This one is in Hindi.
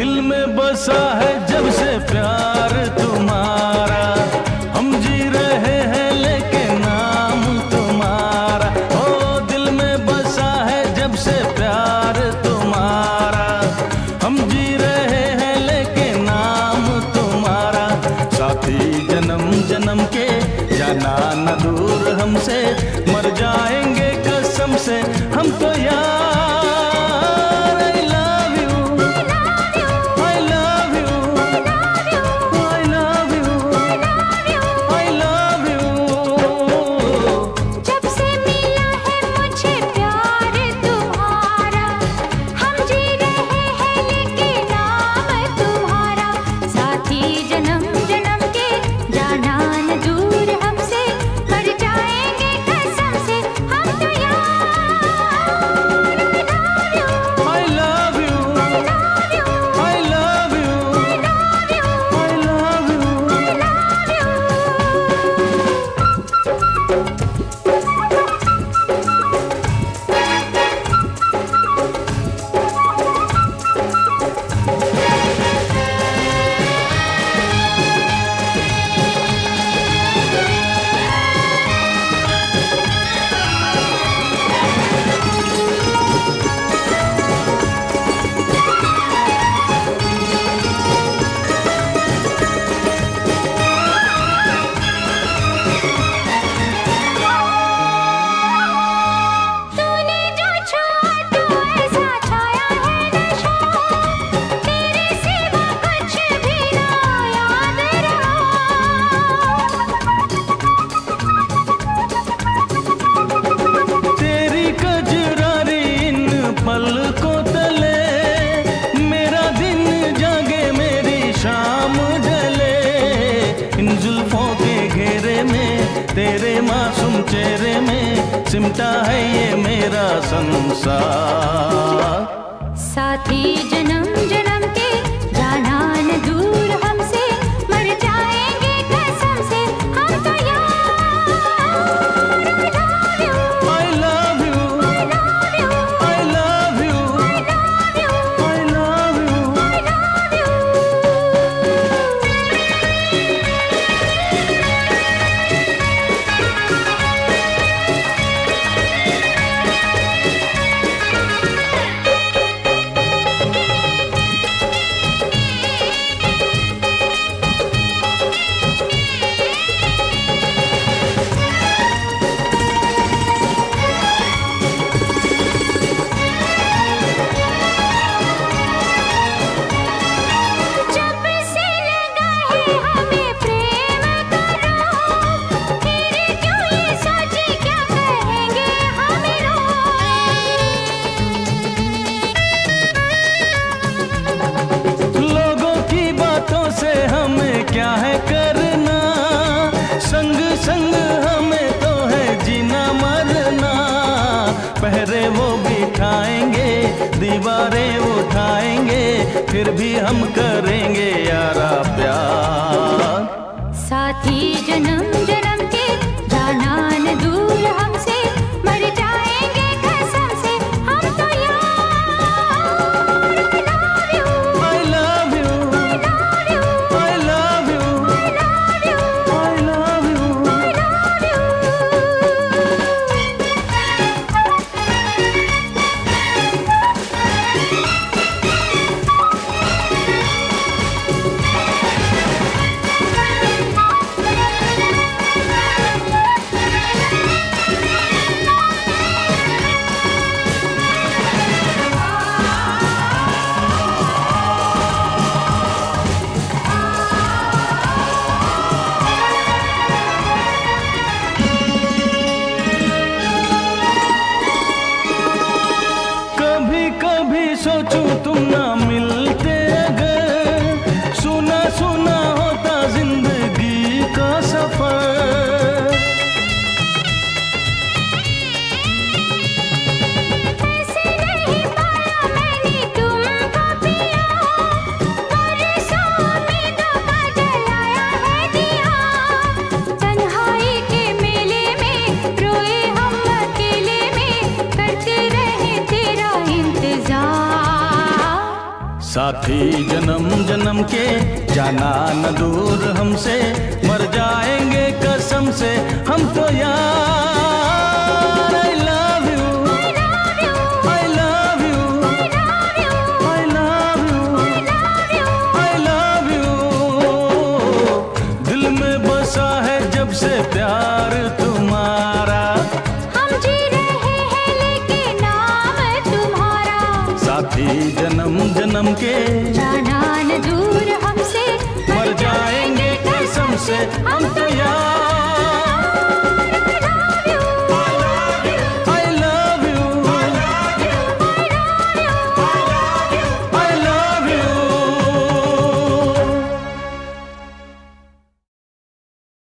दिल में बसा है जब से प्यार तुम सिमटा है ये मेरा संसार। साथी जन्म जन्म दीवारें उठाएँगे फिर भी हम करेंगे यारा प्यार। साथी जन्म जन्म के जाना न दूर हमसे। जन्म जन्म के। जानान दूर हमसे मर जाएँगे कसम से हम तो यार